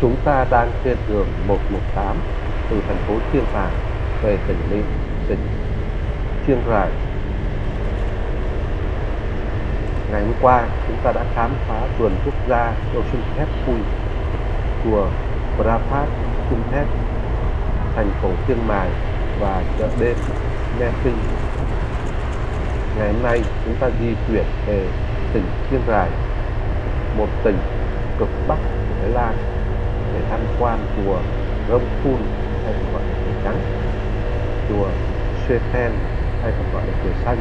Chúng ta đang trên đường 118 từ thành phố Chiang Mai về tỉnh ninh tỉnh Chiang Rai. Ngày hôm qua, chúng ta đã khám phá vườn quốc gia Ocean Thép Pui, chùa Praphat Trung Thép, thành phố Chiang Mai và chợ đêm Nha Ngày hôm nay, chúng ta di chuyển về tỉnh Chiang Rai, một tỉnh cực bắc của Thái Lan để tham quan chùa Rông Phun hay còn gọi là chùa trắng, chùa Seten hay còn gọi là chùa xanh,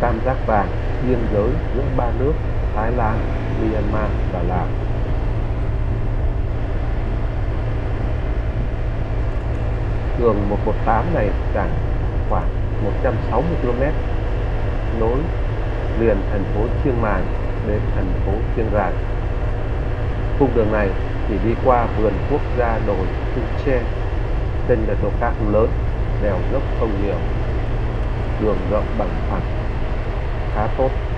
tam giác vàng biên giới giữa ba nước Thái Lan, Myanmar và Lào. Đường 118 này dài khoảng 160 km nối liền thành phố Chiang Mai đến thành phố Chiang Rai. Cung đường này chỉ đi qua vườn quốc gia đồi Puche tên là độ cao không lớn, đèo dốc không nhiều, đường rộng bằng phẳng, khá tốt.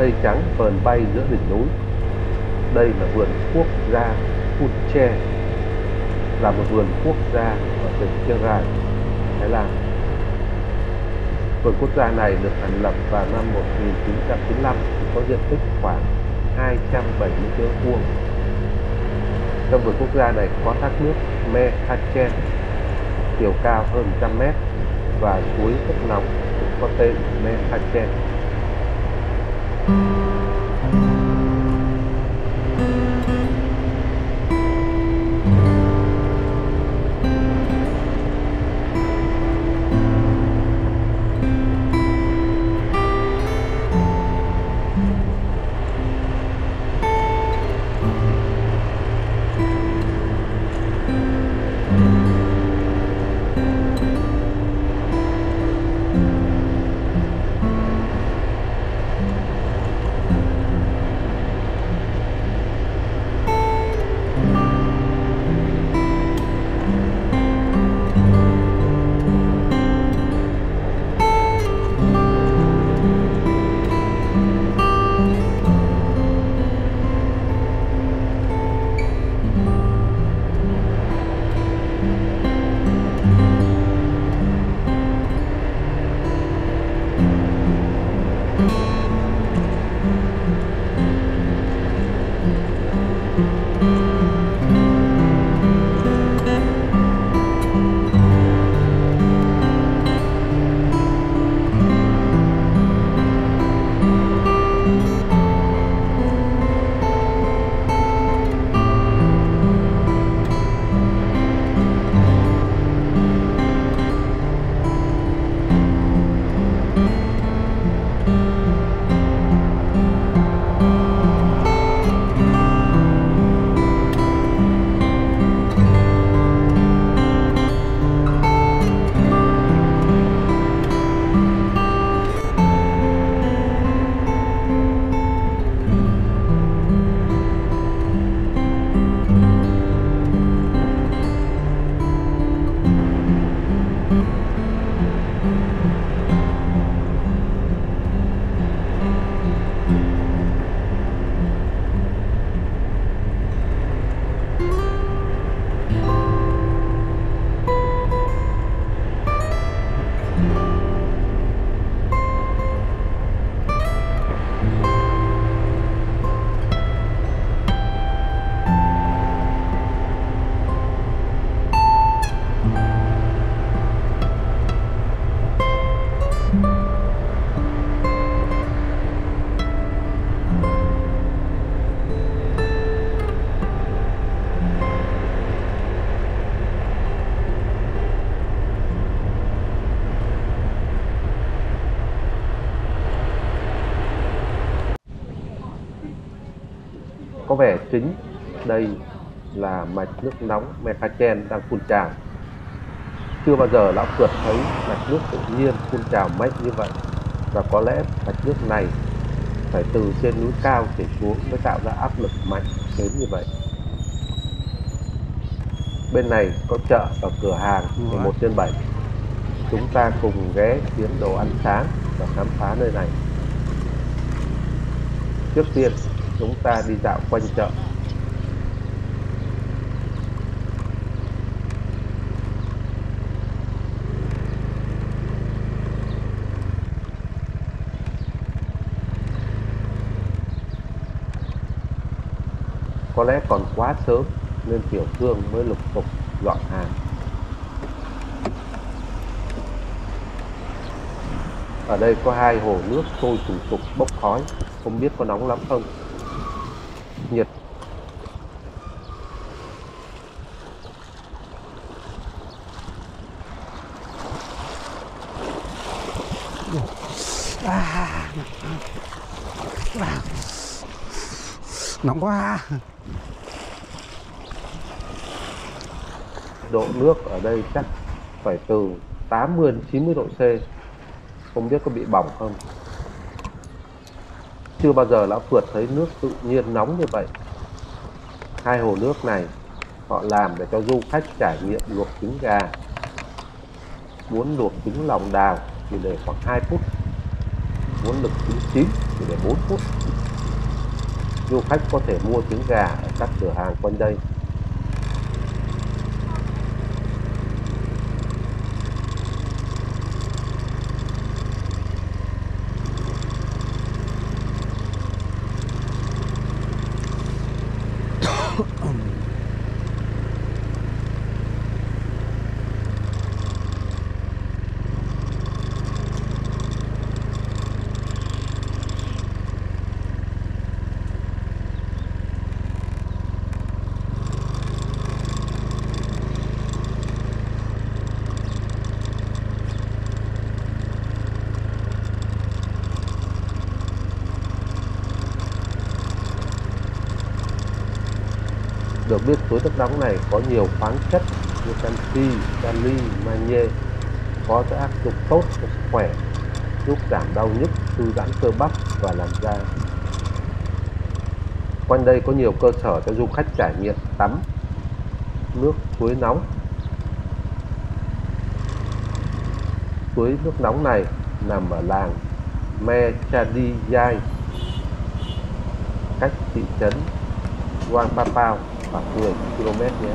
Mây trắng vờn bay giữa đỉnh núi. Đây là vườn quốc gia Punche, là một vườn quốc gia ở tỉnh Chiang Rai, Thái Lan. Vườn quốc gia này được thành lập vào năm 1995 có diện tích khoảng 270 km vuông. Trong vườn quốc gia này có thác nước Me Hachen, chiều cao hơn 100 mét và suối rất nóng có tên Me Hachen. Thank you. Chính đây là mạch nước nóng Mekachen đang phun trào. Chưa bao giờ lão phượt thấy mạch nước tự nhiên phun trào mạnh như vậy và có lẽ mạch nước này phải từ trên núi cao chảy xuống mới tạo ra áp lực mạnh đến như vậy. Bên này có chợ và cửa hàng 11 trên 7. Chúng ta cùng ghé kiếm đồ ăn sáng và khám phá nơi này. Trước tiên, chúng ta đi dạo quanh chợ có lẽ còn quá sớm nên tiểu thương mới lục tục dọn hàng. Ở đây có hai hồ nước sôi sùng sục bốc khói, không biết có nóng lắm không? Nhiệt. Nóng quá. Độ nước ở đây chắc phải từ 80 đến 90 độ C. Không biết có bị bỏng không? Chưa bao giờ lão phượt thấy nước tự nhiên nóng như vậy. Hai hồ nước này, họ làm để cho du khách trải nghiệm luộc trứng gà, muốn luộc trứng lòng đào thì để khoảng 2 phút, muốn luộc trứng chín thì để 4 phút. Du khách có thể mua trứng gà ở các cửa hàng quanh đây. Được biết suối nước nóng này có nhiều khoáng chất như canxi, kali, magie có tác dụng tốt cho sức khỏe, giúp giảm đau nhức, thư giãn cơ bắp và làn da. Quanh đây có nhiều cơ sở cho du khách trải nghiệm tắm nước suối nóng. Suối nước nóng này nằm ở làng Me Chadiyai, cách thị trấn Wang Papao khoảng 10 km nhé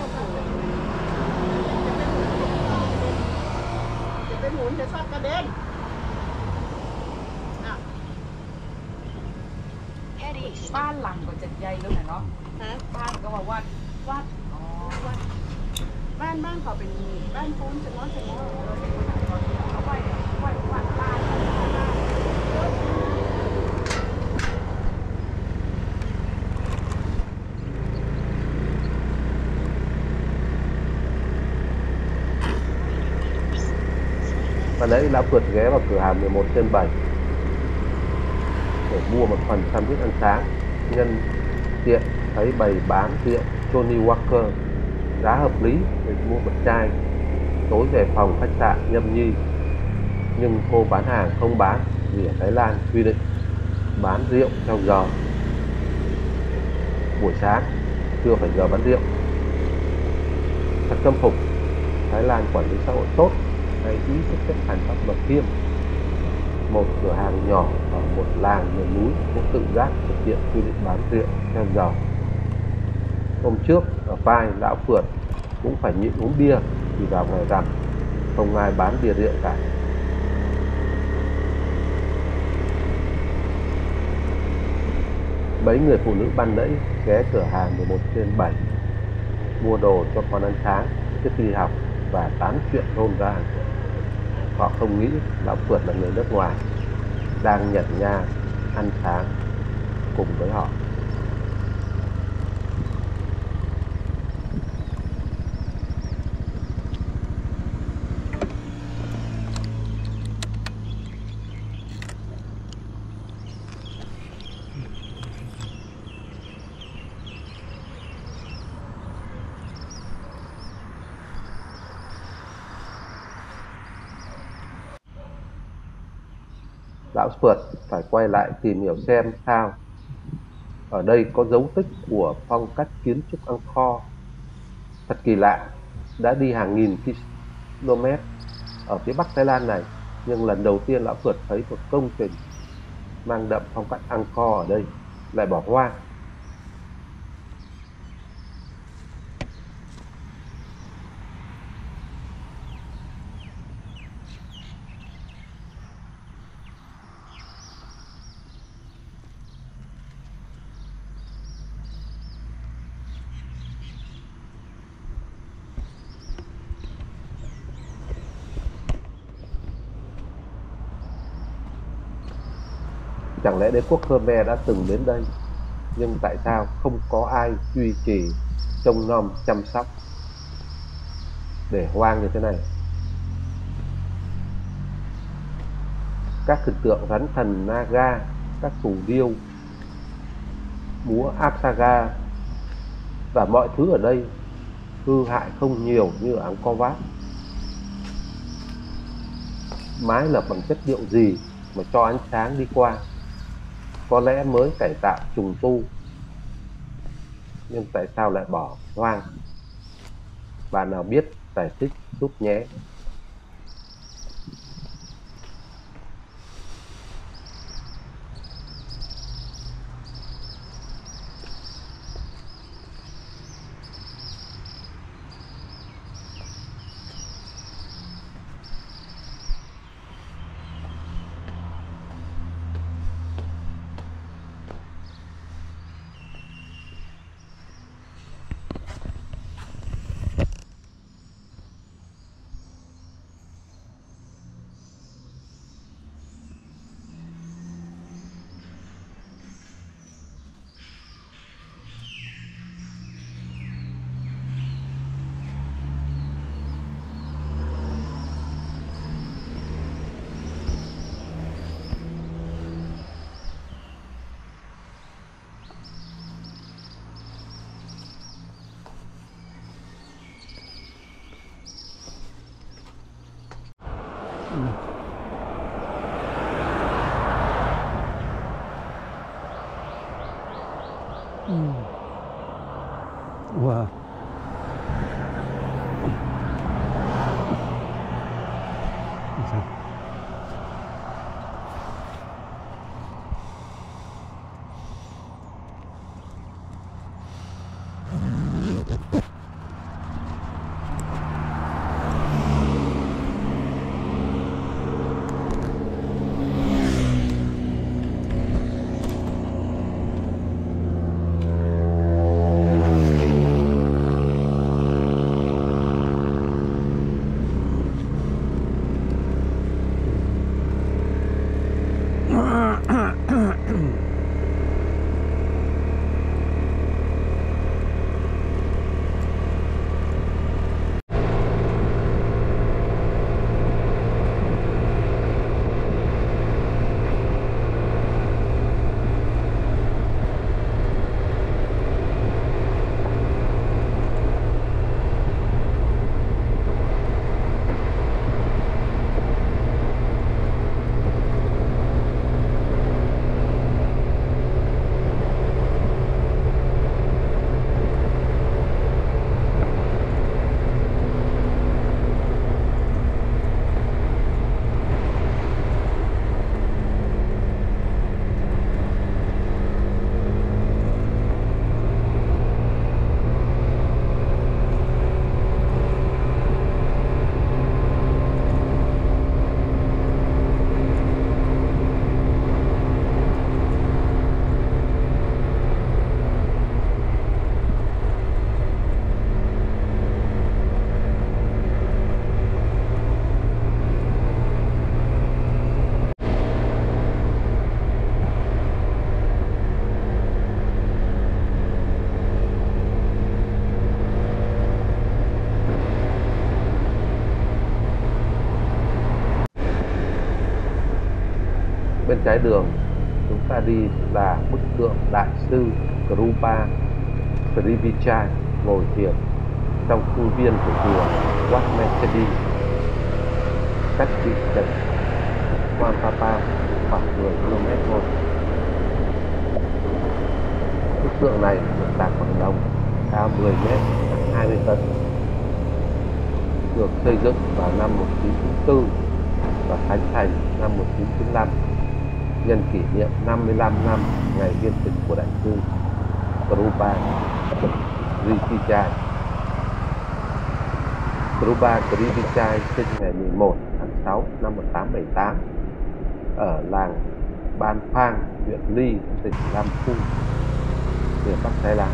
บ้านหลังก็จะใหญ่แล้วนะเนาะฮะบ้านก็มาวัดวัดอ๋อวัดบ้านบ้านเขาเป็นบ้านปูนจะน้อยจะน้อยเอาไว้ไว้วัดบ้าน và đấy lão phượt ghé vào cửa hàng 11 trên 7 để mua một phần sandwich ăn sáng nhân tiện thấy bày bán tiện Johnny Walker, giá hợp lý để mua một chai. Tối về phòng khách sạn nhâm nhi, nhưng cô bán hàng không bán vì ở Thái Lan quy định bán rượu theo giờ. Buổi sáng, chưa phải giờ bán rượu. Thật khâm phục, Thái Lan quản lý xã hội tốt, hay ý thức chấp hành pháp luật nghiêm một cửa hàng nhỏ ở một làng miền núi cũng tự giác thực hiện quy định bán rượu theo giờ. Hôm trước, ở vai lão phượt cũng phải nhịn uống bia vì vào ngày rằm, không ai bán bia rượu cả. Mấy người phụ nữ ban nãy ghé cửa hàng 11 trên 7 mua đồ cho con ăn sáng trước khi học và tán chuyện rôn ra họ không nghĩ lão phượt là người nước ngoài, đang nhận nha ăn sáng cùng với họ lão phượt, phải quay lại tìm hiểu xem sao. Ở đây có dấu tích của phong cách kiến trúc Angkor thật kỳ lạ, đã đi hàng nghìn km ở phía bắc Thái Lan này, nhưng lần đầu tiên lão phượt thấy một công trình mang đậm phong cách Angkor ở đây, lại bỏ hoang. Lẽ đế quốc Khmer đã từng đến đây, nhưng tại sao không có ai duy trì trông nom, chăm sóc để hoang như thế này? Các hình tượng rắn thần Naga, các phù điêu, múa Apsaga và mọi thứ ở đây hư hại không nhiều như ở Angkor Wat mái lập bằng chất liệu gì mà cho ánh sáng đi qua? Có lẽ mới cải tạo trùng tu, nhưng tại sao lại bỏ hoang? Bạn nào biết, giải thích, giúp nhé. Wow. Sao? Trái đường chúng ta đi là bức tượng đại sư Krupa Srivichai ngồi thiền trong khuôn viên của chùa Wat Mechedi cách thị trấn Quan Papa khoảng 10 km thôi. Bức tượng này được đặt bằng đồng cao 10 m, 20 tấn. Được xây dựng vào năm 1994 và khánh thành năm 1995 nhân kỷ niệm 55 năm ngày viên tịch của đại sư Krupa Krivichai. Krupa Krivichai sinh ngày 11 tháng 6 năm 1878 ở làng Ban Phang, huyện Ly, tỉnh Lam Phu, miền Bắc Thái Lan.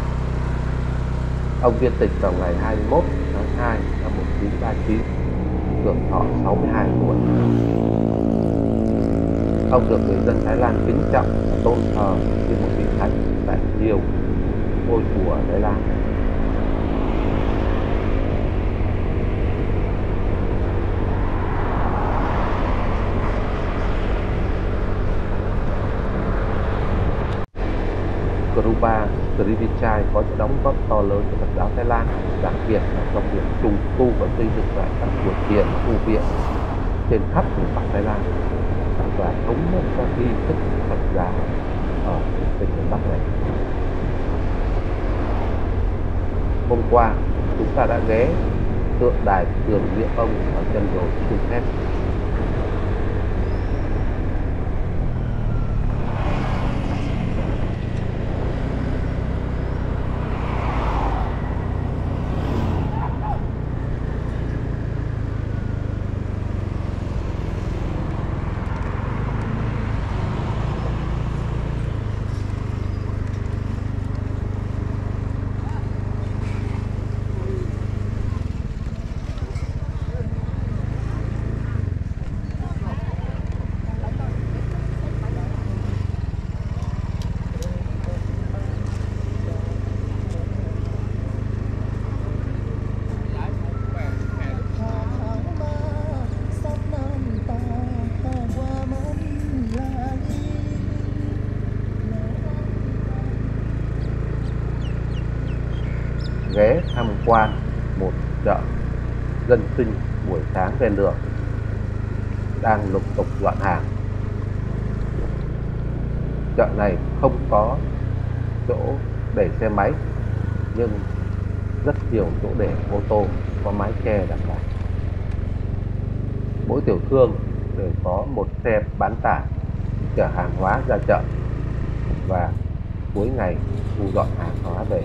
Ông viên tịch vào ngày 21 tháng 2 năm 1939, hưởng thọ 62 tuổi. Ông được người dân Thái Lan kính trọng và tôn thờ như một vị thánh tại nhiều ngôi chùa ở Thái Lan. Krupa Srivichai có những đóng góp to lớn cho Phật giáo Thái Lan, đặc biệt là trong việc trùng tu và xây dựng lại các chùa chiền, tu viện trên khắp miền Bắc Thái Lan và thống nhất các nghi thức Phật giáo ở tỉnh miền Bắc này. Hôm qua, chúng ta đã ghé tượng đài tưởng niệm ông ở chân đồi Trung Thép. Qua một chợ dân sinh buổi sáng ven đường, đang lục tục dọn hàng. Chợ này không có chỗ để xe máy, nhưng rất nhiều chỗ để ô tô có mái che đảm bảo. Mỗi tiểu thương đều có một xe bán tải, chở hàng hóa ra chợ và cuối ngày thu dọn hàng hóa về.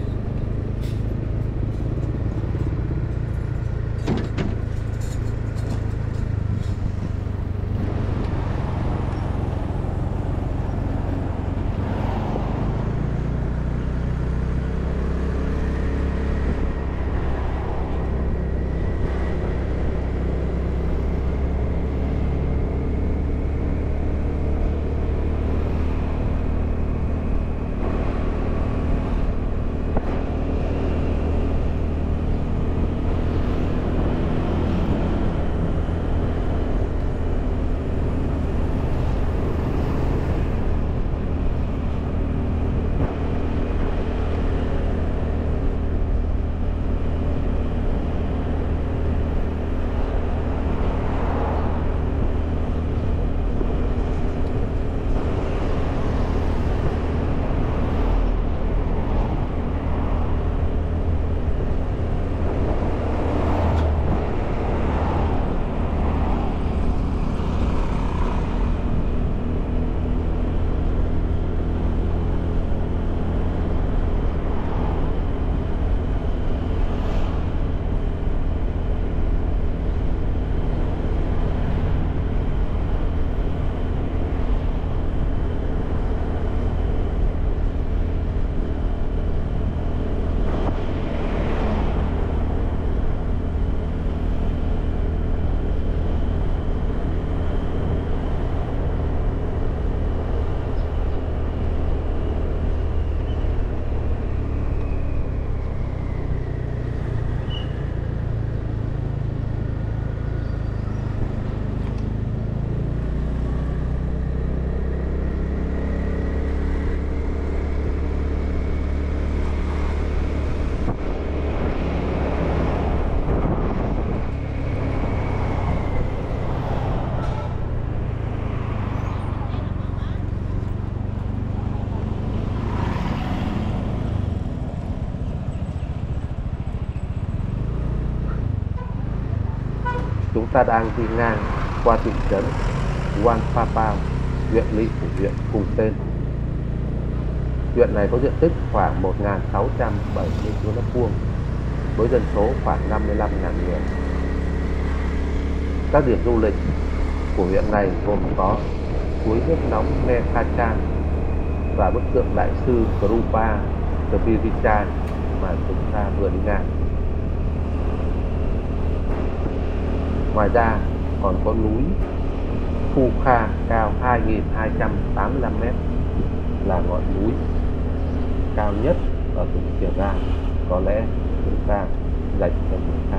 Ta đang đi ngang qua thị trấn Wan Papao, huyện lỵ của huyện cùng tên. Huyện này có diện tích khoảng 1.670 km vuông với dân số khoảng 55.000 người. Các điểm du lịch của huyện này gồm có suối nước nóng Nekachan và bức tượng đại sư Krupa Spirichan mà chúng ta vừa đi ngang. Ngoài ra, còn có núi Phu Kha cao 2.285m là ngọn núi cao nhất ở tỉnh Tiền Giang. Có lẽ chúng ta dành cho chúng ta.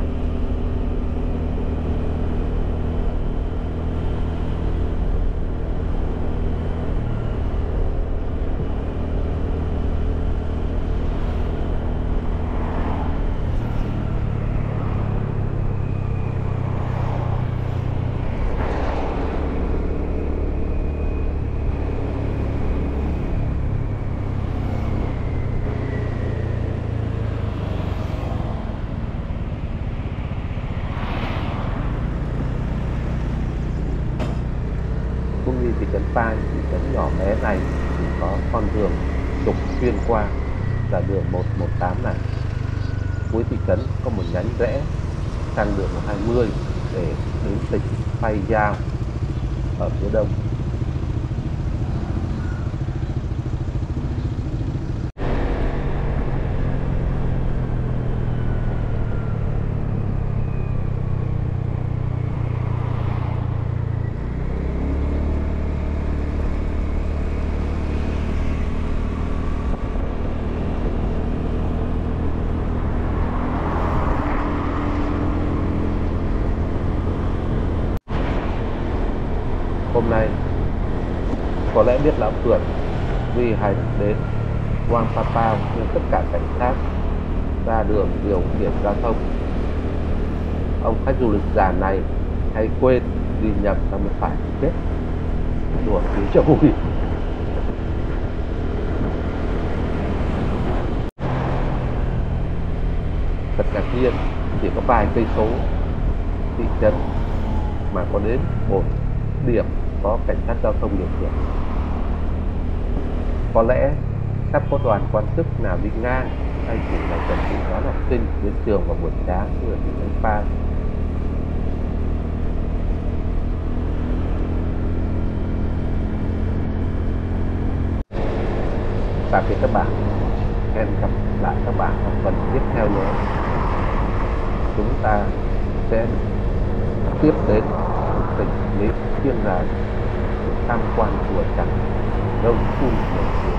cũng như thị trấn Pai, thị trấn nhỏ bé này thì có con đường trục xuyên qua là đường 118 này. Cuối thị trấn có một nhánh rẽ sang đường 120 để đến tỉnh Phay Giao ở phía đông. Hôm nay biết lão Phượt vì hành đến Quang Papa như tất cả cảnh sát ra đường điều khiển giao thông. Ông khách du lịch già này hay quên đi nhầm sang bên phải chết đùa tí cho vui. Thật ngạc nhiên, chỉ có vài cây số thị trấn mà có đến một điểm có cảnh sát giao thông điều khiển. Có lẽ sắp có đoàn quan chức nào đi ngang hay chỉ là chuẩn bị đón học sinh đến trường vào buổi sáng như ở thị trấn Phan. Tạm biệt các bạn. Hẹn gặp lại các bạn ở phần tiếp theo nữa. Chúng ta sẽ tiếp đến tỉnh Lý Kiên Giài tham quan chùa Tràng. 要기쿠루 셔.